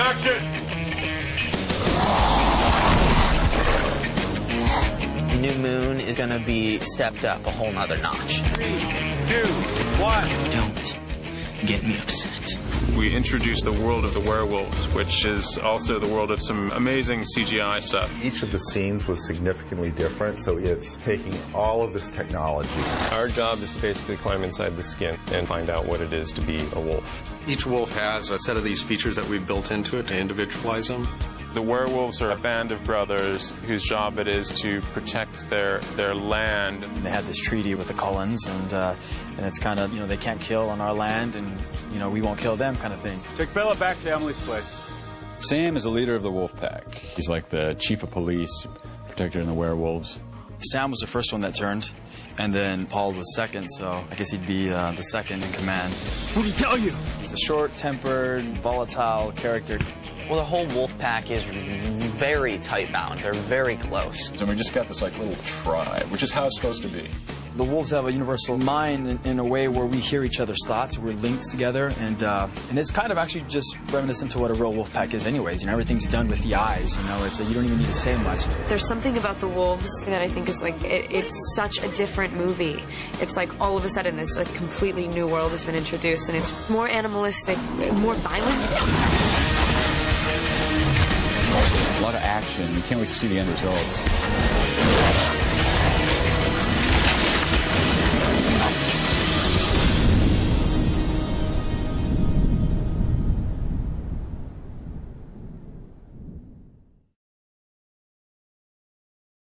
Action! New Moon is going to be stepped up a whole nother notch. Three, two, one. Don't get me upset. We introduced the world of the werewolves, which is also the world of some amazing CGI stuff. Each of the scenes was significantly different, so it's taking all of this technology. Our job is to basically climb inside the skin and find out what it is to be a wolf. Each wolf has a set of these features that we've built into it to individualize them. The werewolves are a band of brothers whose job it is to protect their, their land. They had this treaty with the Cullens, and uh, and it's kind of you know they can't kill on our land, and you know we won't kill them kind of thing. Take Bella back to Emily's place. Sam is the leader of the wolf pack. He's like the chief of police, protector of the werewolves. Sam was the first one that turned, and then Paul was second, so I guess he'd be uh, the second in command. What did he tell you? He's a short-tempered, volatile character. Well, the whole wolf pack is very tight bound. They're very close. And we just got this like little tribe, which is how it's supposed to be. The wolves have a universal mind in, in a way where we hear each other's thoughts. We're linked together, and uh, and it's kind of actually just reminiscent to what a real wolf pack is, anyways. You know, everything's done with the eyes. You know, it's a, you don't even need to say much. There's something about the wolves that I think is like it, it's such a different movie. It's like all of a sudden this like completely new world has been introduced, and it's more animalistic, more violent. A lot of action. We can't wait to see the end results.